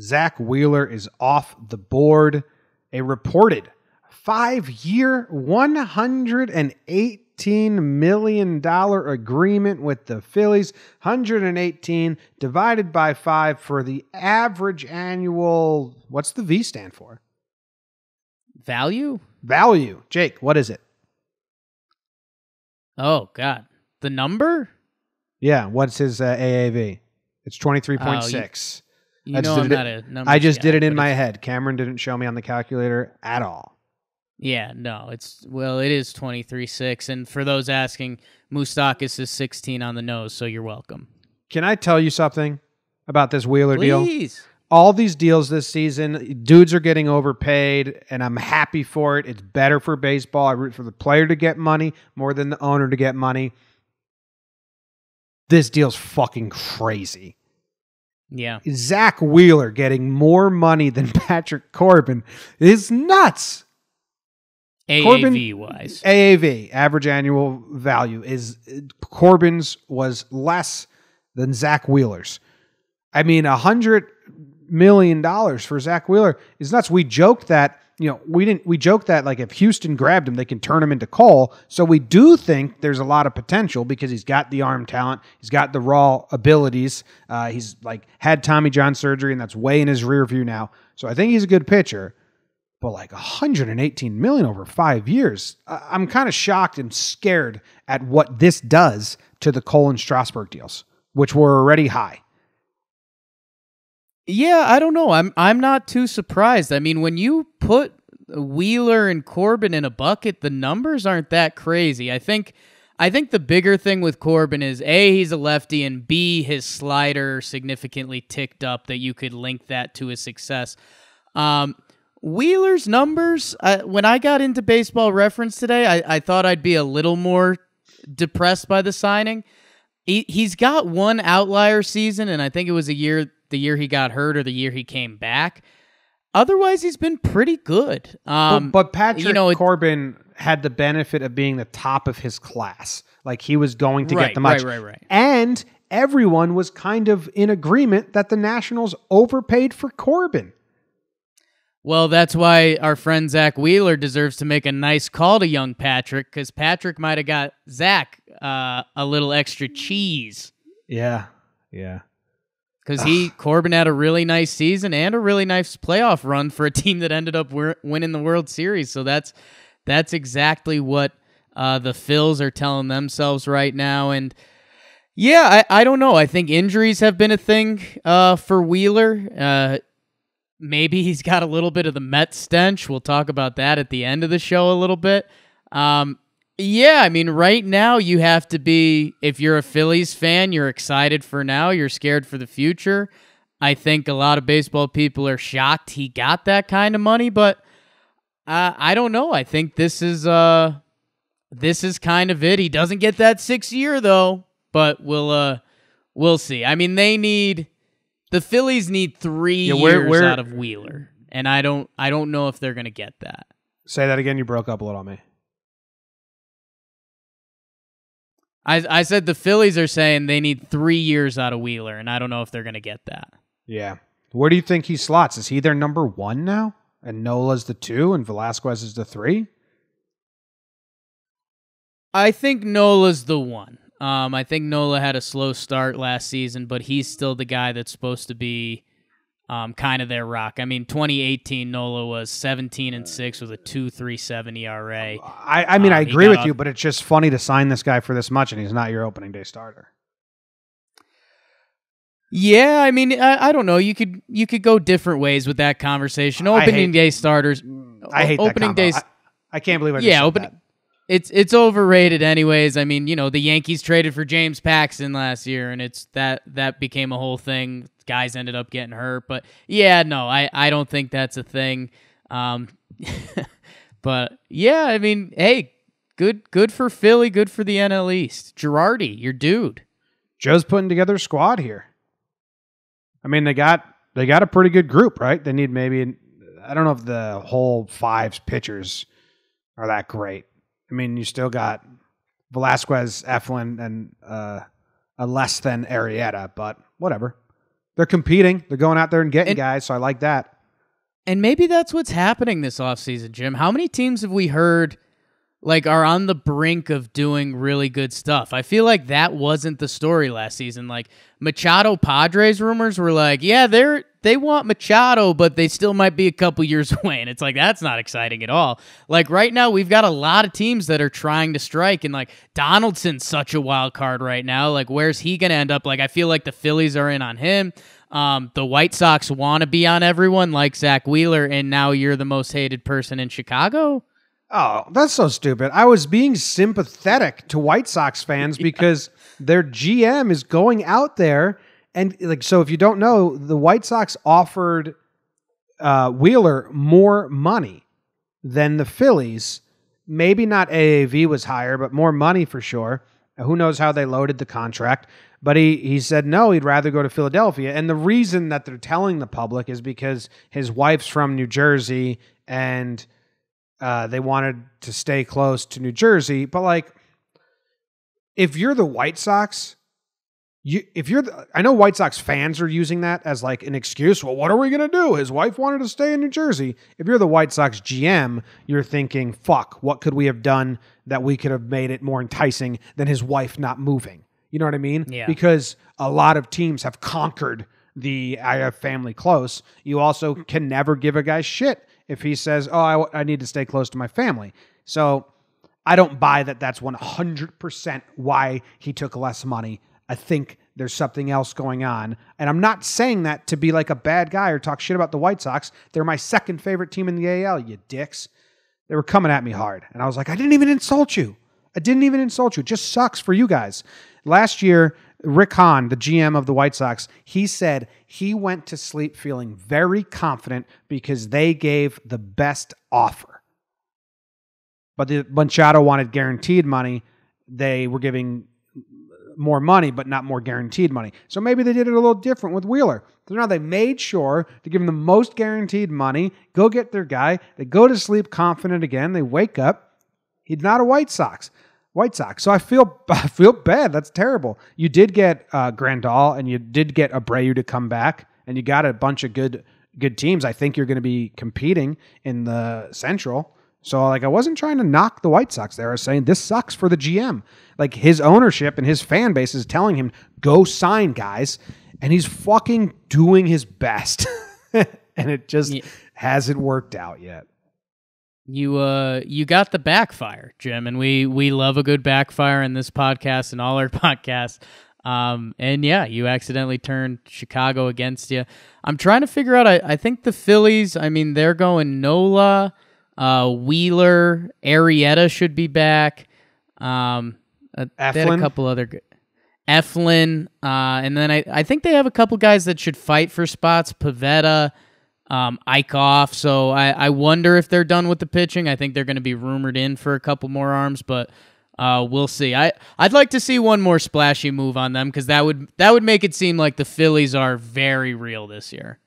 Zack Wheeler is off the board. A reported five year, $118 million agreement with the Phillies. 118 divided by five for the average annual. What's the V stand for? Value? Value. Jake, what is it? Oh, God. The number? Yeah, what's his uh, AAV? It's 23.6. You I know just I'm did not it- a number. I just did it in my head. Cameron didn't show me on the calculator at all. Yeah, no, it's well, it is twenty three six, and for those asking, Moustakas is sixteen on the nose, so you're welcome. Can I tell you something about this Wheeler deal? All these deals this season, dudes are getting overpaid, and I'm happy for it. It's better for baseball. I root for the player to get money more than the owner to get money. This deal's fucking crazy. Yeah. Zack Wheeler getting more money than Patrick Corbin is nuts. Corbin- AAV wise. AAV, average annual value, is Corbin's was less than Zack Wheeler's. I mean, a hundred million dollars for Zack Wheeler is nuts. We joked that you know we didn't. We joked that like if Houston grabbed him, they can turn him into Cole. So we do think there's a lot of potential because he's got the arm talent, he's got the raw abilities. Uh, he's like had Tommy John surgery, and that's way in his rear view now. So I think he's a good pitcher but like 118 million over five years. I'm kind of shocked and scared at what this does to the Cole and Strasburg deals, which were already high. Yeah, I don't know. I'm I'm not too surprised. I mean, when you put Wheeler and Corbin in a bucket, the numbers aren't that crazy. I think I think the bigger thing with Corbin is A, he's a lefty, and B, his slider significantly ticked up that you could link that to his success. Um, Wheeler's numbers, uh, when I got into baseball reference today, I, I thought I'd be a little more depressed by the signing. He, he's got one outlier season, and I think it was a year, the year he got hurt or the year he came back. Otherwise, he's been pretty good. Um, but, but Patrick you know, it- Corbin had the benefit of being the top of his class. Like he was going to Right, get the much. right, right, right. And everyone was kind of in agreement that the Nationals overpaid for Corbin. Well, that's why our friend Zack Wheeler deserves to make a nice call to young Patrick because Patrick might have got Zack uh, a little extra cheese Yeah. Yeah. Because he Corbin had a really nice season and a really nice playoff run for a team that ended up winning the World Series. So that's that's exactly what uh, the Phils are telling themselves right now. And yeah, I, I don't know. I think injuries have been a thing uh, for Wheeler. Uh, maybe he's got a little bit of the Met stench. We'll talk about that at the end of the show a little bit. Um, yeah, I mean, right now you have to be, if you're a Phillies fan, you're excited for now, you're scared for the future. I think a lot of baseball people are shocked he got that kind of money, but uh, I don't know. I think this is uh, this is kind of it. He doesn't get that six year though, but we'll uh, we'll see. I mean, they need the Phillies need three Yeah, where- years where- out of Wheeler, and I don't I don't know if they're gonna get that. Say that again. You broke up a little on me. I I said the Phillies are saying they need three years out of Wheeler, and I don't know if they're gonna get that. Yeah. Where do you think he slots? Is he their number one now? And Nola's the two and Velasquez is the three? I think Nola's the one. Um, I think Nola had a slow start last season, but he's still the guy that's supposed to be um, kind of their rock. I mean, 2018 Nola was 17 and six with a 2.37 ERA. I, I mean, Uh, I agree with off- you, but it's just funny to sign this guy for this much and he's not your opening day starter. Yeah, I mean, I, I don't know. You could you could go different ways with that conversation. Opening hate- day starters. I hate opening days. I, I can't believe I just yeah, opening. It's it's overrated, anyways. I mean, you know, the Yankees traded for James Paxton last year, and it's that that became a whole thing. Guys ended up getting hurt, but yeah, no, I I don't think that's a thing. Um, but yeah, I mean, hey, good good for Philly, good for the NL East. Girardi, your dude. Joe's putting together a squad here. I mean, they got they got a pretty good group, right? They need maybe I don't know if the whole five pitchers are that great. I mean, you still got Velasquez, Eflin, and uh, a less than Arrieta, but whatever. They're competing. They're going out there and getting and, guys, so I like that. And maybe that's what's happening this offseason, Jim. How many teams have we heard like are on the brink of doing really good stuff? I feel like that wasn't the story last season. Like Machado Padres rumors were like, yeah, they're they want Machado, but they still might be a couple years away. And it's like that's not exciting at all. Like right now, we've got a lot of teams that are trying to strike, and like Donaldson's such a wild card right now. Like, where's he gonna end up? Like, I feel like the Phillies are in on him. Um, the White Sox want to be on everyone like Zack Wheeler, and now you're the most hated person in Chicago. Oh, that's so stupid. I was being sympathetic to White Sox fans yeah. because their GM is going out there and like so if you don't know, the White Sox offered uh, Wheeler more money than the Phillies. Maybe not AAV was higher, but more money for sure. Who knows how they loaded the contract? But he, he said no, he'd rather go to Philadelphia. And the reason that they're telling the public is because his wife's from New Jersey and uh, they wanted to stay close to New Jersey. But like, if you're the White Sox, you if you're the, I know White Sox fans are using that as like an excuse. Well, what are we gonna do? His wife wanted to stay in New Jersey. If you're the White Sox GM, you're thinking, "Fuck, what could we have done that we could have made it more enticing than his wife not moving?" You know what I mean? Yeah. Because a lot of teams have conquered the I have family close. You also can never give a guy shit if he says, "Oh, I, I need to stay close to my family." So I don't buy that. That's one hundred percent why he took less money. I think there's something else going on. And I'm not saying that to be like a bad guy or talk shit about the White Sox. They're my second favorite team in the AL, you dicks. They were coming at me hard. And I was like, I didn't even insult you. I didn't even insult you. It just sucks for you guys. Last year, Rick Hahn, the GM of the White Sox, he said he went to sleep feeling very confident because they gave the best offer. But the Machado wanted guaranteed money. They were giving more money, but not more guaranteed money. So maybe they did it a little different with Wheeler. So now they made sure to give him the most guaranteed money, go get their guy. They go to sleep confident again. They wake up. He's not a White Sox. White Sox. So I feel I feel bad. That's terrible. You did get uh, Grandal and you did get Abreu to come back, and you got a bunch of good good teams. I think you're going to be competing in the Central. So like I wasn't trying to knock the White Sox there. I was saying this sucks for the GM. Like his ownership and his fan base is telling him go sign guys, and he's fucking doing his best, and it just yeah. hasn't worked out yet. You uh you got the backfire, Jim, and we we love a good backfire in this podcast and all our podcasts. Um, and yeah, you accidentally turned Chicago against you. I'm trying to figure out. I, I think the Phillies. I mean, they're going Nola, uh, Wheeler, Arrieta should be back. Um, uh, they had a couple other. G- Eflin, uh, and then I, I think they have a couple guys that should fight for spots. Pivetta, um, Eickhoff. So I, I wonder if they're done with the pitching. I think they're going to be rumored in for a couple more arms, but uh, we'll see. I I'd like to see one more splashy move on them because that would that would make it seem like the Phillies are very real this year.